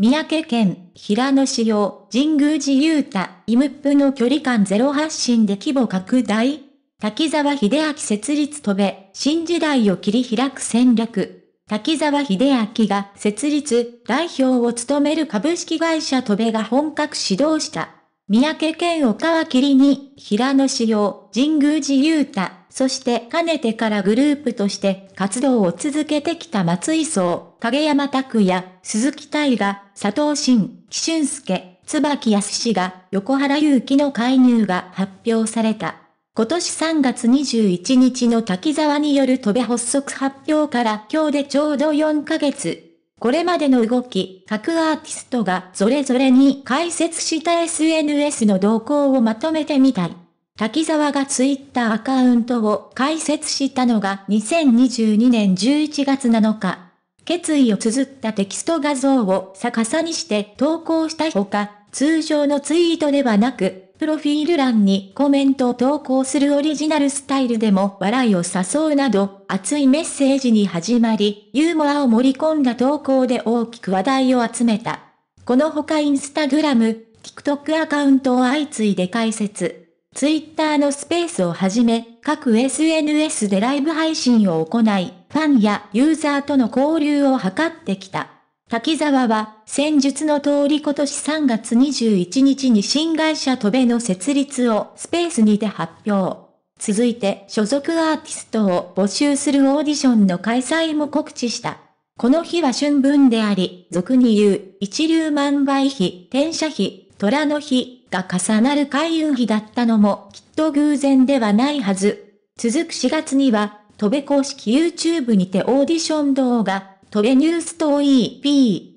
三宅県、平野市用、神宮寺雄太、イムップの距離感ゼロ発信で規模拡大滝沢秀明設立戸部、新時代を切り開く戦略。滝沢秀明が設立、代表を務める株式会社戸部が本格始動した。三宅県岡切りに、平野志陽、神宮寺雄太、そしてかねてからグループとして活動を続けてきた松井荘、影山拓也、鈴木大河、佐藤真、木俊介、椿康が横原祐希の介入が発表された。今年3月21日の滝沢による戸部発足発表から今日でちょうど4ヶ月。これまでの動き、各アーティストがそれぞれに解説した SNS の動向をまとめてみたい。滝沢がツイッターアカウントを開設したのが2022年11月7日。決意を綴ったテキスト画像を逆さにして投稿したほか、通常のツイートではなく、プロフィール欄にコメントを投稿するオリジナルスタイルでも笑いを誘うなど熱いメッセージに始まり、ユーモアを盛り込んだ投稿で大きく話題を集めた。このほかインスタグラム、TikTok アカウントを相次いで開設。Twitter のスペースをはじめ、各 SNS でライブ配信を行い、ファンやユーザーとの交流を図ってきた。滝沢は、戦術の通り今年3月21日に新会社戸部の設立をスペースにて発表。続いて所属アーティストを募集するオーディションの開催も告知した。この日は春分であり、俗に言う一流万倍日、転写日、虎の日が重なる開運日だったのもきっと偶然ではないはず。続く4月には、戸部公式 YouTube にてオーディション動画、トレニューストー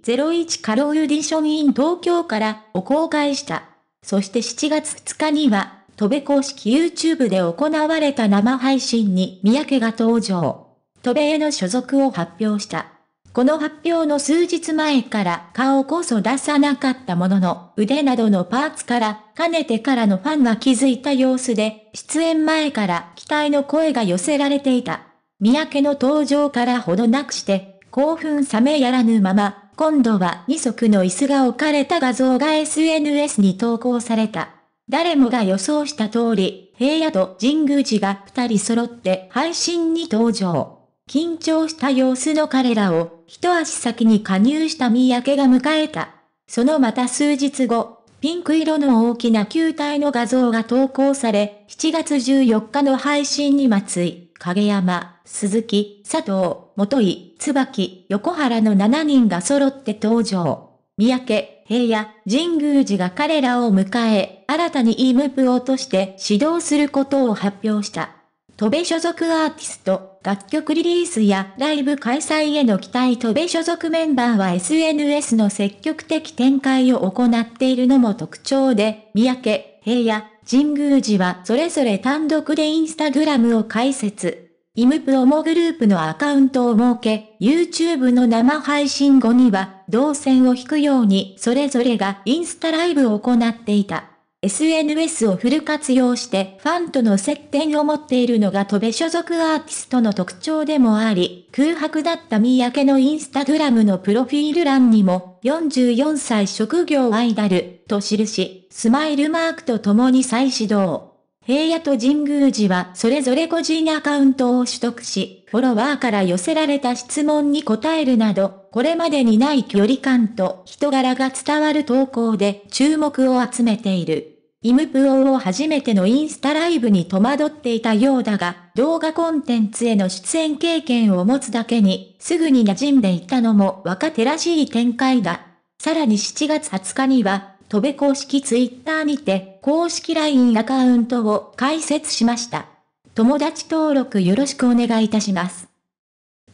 EP01 カローディションイン東京からを公開した。そして7月2日には、トベ公式 YouTube で行われた生配信に三宅が登場。トベへの所属を発表した。この発表の数日前から顔こそ出さなかったものの、腕などのパーツから、かねてからのファンが気づいた様子で、出演前から期待の声が寄せられていた。三宅の登場からほどなくして、興奮冷めやらぬまま、今度は二足の椅子が置かれた画像が SNS に投稿された。誰もが予想した通り、平野と神宮寺が二人揃って配信に登場。緊張した様子の彼らを一足先に加入した三宅が迎えた。そのまた数日後、ピンク色の大きな球体の画像が投稿され、7月14日の配信に松井、影山、鈴木、佐藤、元井、椿、横原の7人が揃って登場。三宅、平野、神宮寺が彼らを迎え、新たにイムプオとして指導することを発表した。戸部所属アーティスト、楽曲リリースやライブ開催への期待戸部所属メンバーは SNS の積極的展開を行っているのも特徴で、三宅、平野、神宮寺はそれぞれ単独でインスタグラムを開設。イムプロモグループのアカウントを設け、YouTube の生配信後には、動線を引くようにそれぞれがインスタライブを行っていた。SNS をフル活用してファンとの接点を持っているのが戸部所属アーティストの特徴でもあり、空白だった三宅のインスタグラムのプロフィール欄にも、44歳職業アイドルと記し、スマイルマークと共に再始動。平野と神宮寺はそれぞれ個人アカウントを取得し、フォロワーから寄せられた質問に答えるなど、これまでにない距離感と人柄が伝わる投稿で注目を集めている。イムプオを初めてのインスタライブに戸惑っていたようだが、動画コンテンツへの出演経験を持つだけに、すぐに馴染んでいたのも若手らしい展開だ。さらに7月20日には、戸部公式ツイッターにて、公式 LINE アカウントを開設しました。友達登録よろしくお願いいたします。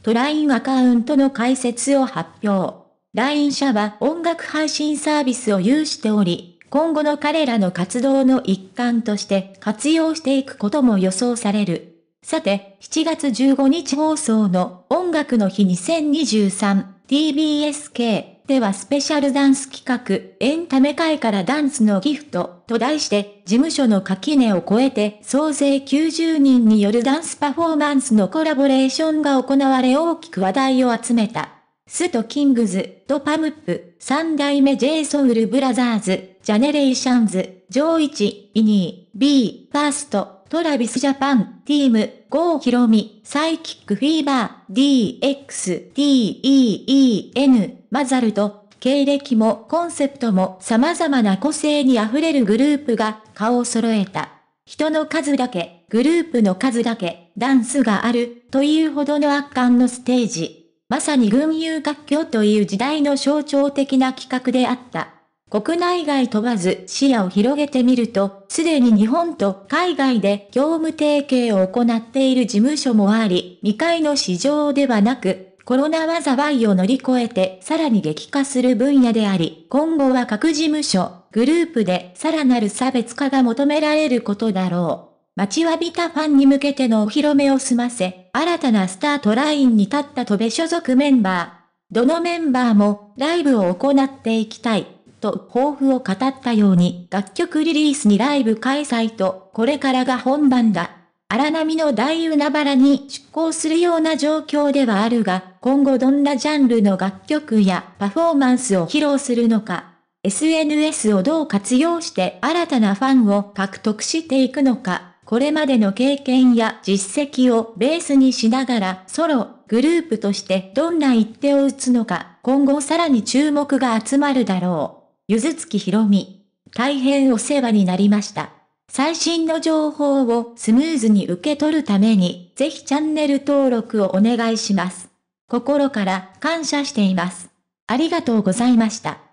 と LINE アカウントの開設を発表。LINE 社は音楽配信サービスを有しており、今後の彼らの活動の一環として活用していくことも予想される。さて、7月15日放送の音楽の日 2023TBSK ではスペシャルダンス企画、エンタメ界からダンスのギフトと題して、事務所の垣根を超えて総勢90人によるダンスパフォーマンスのコラボレーションが行われ大きく話題を集めた。ストキングズ、ドパムップ、三代目 j ソウルブラザーズ、ジャネレーションズ、ジョーイチ、イニー、B、ファースト、トラビスジャパン、ティーム、ゴーヒロミ、サイキックフィーバー、DX、DEEN、マザルと、経歴もコンセプトも様々な個性に溢れるグループが顔を揃えた。人の数だけ、グループの数だけ、ダンスがある、というほどの圧巻のステージ。まさに群雄割拠という時代の象徴的な企画であった。国内外問わず視野を広げてみると、すでに日本と海外で業務提携を行っている事務所もあり、未開の市場ではなく、コロナ災いを乗り越えてさらに激化する分野であり、今後は各事務所、グループでさらなる差別化が求められることだろう。待ちわびたファンに向けてのお披露目を済ませ、新たなスタートラインに立った戸部所属メンバー。どのメンバーもライブを行っていきたい。と抱負を語ったように楽曲リリースにライブ開催とこれからが本番だ。荒波の大海原に出航するような状況ではあるが、今後どんなジャンルの楽曲やパフォーマンスを披露するのか、SNS をどう活用して新たなファンを獲得していくのか、これまでの経験や実績をベースにしながらソロ、グループとしてどんな一手を打つのか、今後さらに注目が集まるだろう。ゆずつきひろみ。大変お世話になりました。最新の情報をスムーズに受け取るために、ぜひチャンネル登録をお願いします。心から感謝しています。ありがとうございました。